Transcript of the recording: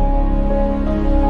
Música